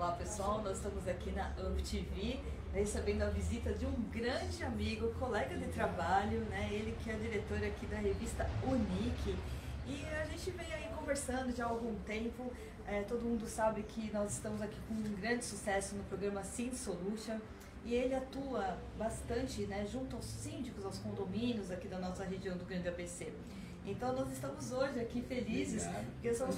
Olá pessoal, nós estamos aqui na UpTV recebendo a visita de um grande amigo, colega de trabalho, né? Ele que é diretor aqui da revista Unique. E a gente vem aí conversando já há algum tempo. É, todo mundo sabe que nós estamos aqui com um grande sucesso no programa Sim Solution. E ele atua bastante né, junto aos síndicos, aos condomínios aqui da nossa região do Grande ABC. Então nós estamos hoje aqui felizes, Obrigado. porque estamos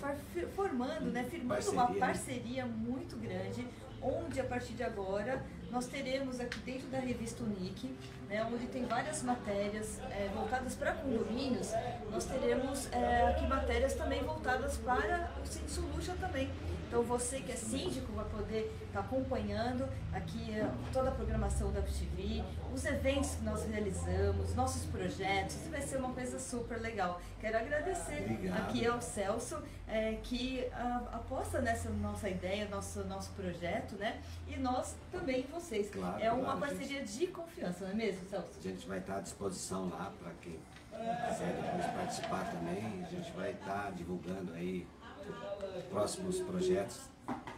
formando, né, firmando parceria. uma parceria muito grande, onde a partir de agora nós teremos aqui dentro da revista Unique, né, onde tem várias matérias é, voltadas para condomínios, nós teremos é, aqui matérias também voltadas para o Sim Solution também. Então você que é síndico vai poder estar tá acompanhando aqui eh, toda a programação da FTV, os eventos que nós realizamos, nossos projetos, vai ser uma coisa super legal. Quero agradecer Obrigado. aqui ao Celso é, que a, aposta nessa nossa ideia, nosso, nosso projeto, né? E nós também vocês. Claro, é uma claro, parceria gente, de confiança, não é mesmo, Celso? A gente vai estar à disposição lá para quem quiser depois participar também. A gente vai estar divulgando aí próximos projetos.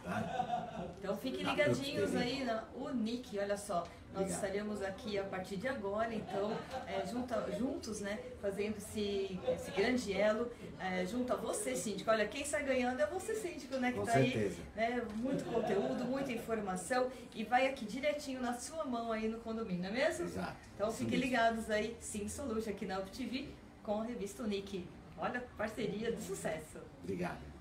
Tá? Então fiquem ligadinhos aí na Unique, olha só. Nós Obrigado. estaremos aqui a partir de agora, então, é, junta, juntos, né, fazendo esse, esse grande elo, é, junto a você, síndico. Olha, quem sai ganhando é você, síndico, né, que está aí. Né, muito conteúdo, muita informação e vai aqui direitinho na sua mão aí no condomínio, não é mesmo? Exato. Então fiquem ligados aí, Sim Solution, aqui na UpTV, com a revista Unique. Olha, parceria de sucesso. Obrigado.